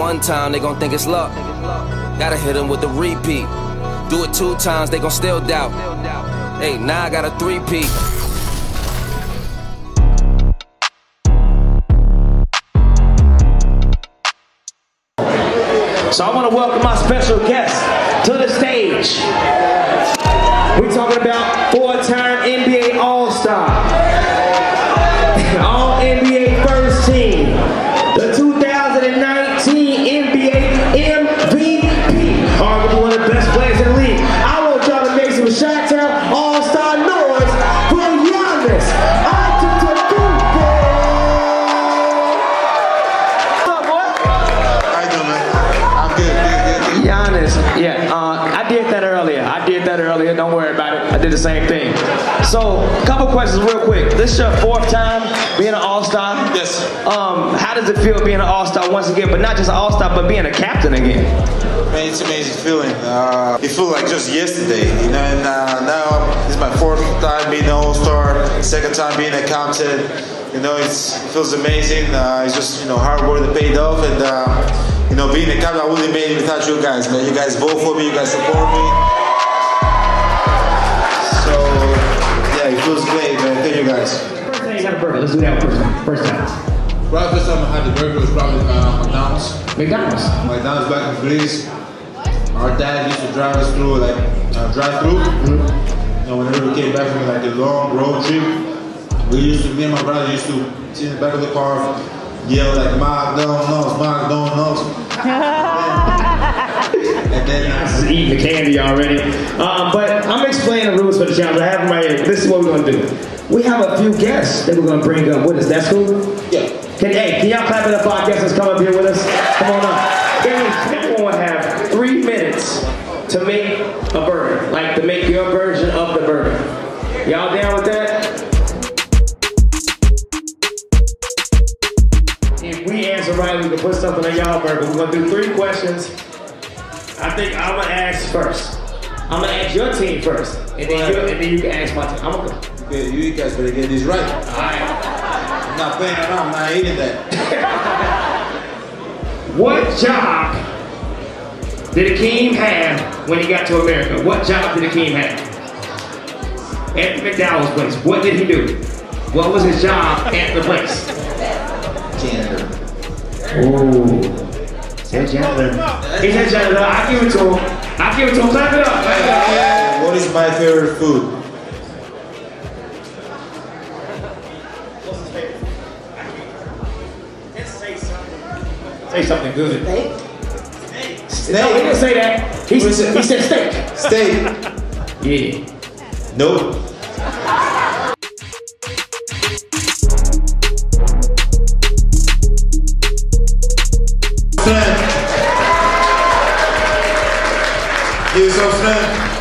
one time, they gon' think it's luck. Gotta hit them with the repeat. Do it two times, they gon' still doubt. Hey, now I got a three-peat. So I want to welcome my special guest to the stage. We're talking about four-time Don't worry about it. I did the same thing. So, a couple questions real quick. This is your fourth time being an All-Star. Yes. Um, how does it feel being an All-Star once again, but not just an All-Star, but being a captain again? Man, it's an amazing feeling. Uh, it feels like just yesterday, you know. And uh, now it's my fourth time being an All-Star, second time being a captain. You know, it's, it feels amazing. Uh, it's just you know hard work that paid off, and uh, you know being a captain, I wouldn't have made it without you guys, man. You guys vote for me, you guys support me. It feels great, man. Thank you guys. First time you got a burger. Let's do that first time. First time. Right first time I had the burger was probably uh, McDonald's. McDonald's. McDonald's back in Greece. Our dad used to drive us through like uh, drive through. You know, whenever we came back from like a long road trip, we used to me and my brother used to sit in the back of the car, yell like McDonald's, McDonald's. and then uh, Just eating the candy already. Um, but I'm explaining the rules for the challenge. I have them right here. This is what we're gonna do. We have a few guests that we're gonna bring up with us. That's cool. yeah. Can, hey, can y'all clap it up for our guests that's come up here with us? Come on up. Everyone have three minutes to make a burger, like to make your version of the burger. Y'all down with that? If we answer right, we can put something on y'all burger. We're gonna do three questions. I think I'm gonna ask first. I'm gonna ask your team first, and then you, and then you can ask my team. I'm gonna go. Yeah, you guys better get this right. All right. I'm not playing around. I'm not eating that. What job did Akeem have when he got to America? What job did Akeem have? At the McDowell's place. What did he do? What was his job at the place? Janitor. Said janitor. He said janitor. I give it to him. I give it to him. Clap it up. Clap it up. What is my favorite food? Say something good. Steak. Steak. No, he didn't say that. He, What is he said steak. Steak. Yeah. Nope. Give